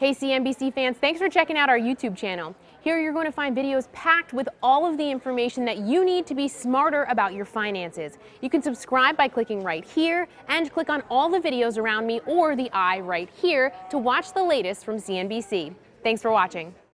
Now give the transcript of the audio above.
Hey CNBC fans, thanks for checking out our YouTube channel. Here you're going to find videos packed with all of the information that you need to be smarter about your finances. You can subscribe by clicking right here and click on all the videos around me or the eye right here to watch the latest from CNBC. Thanks for watching.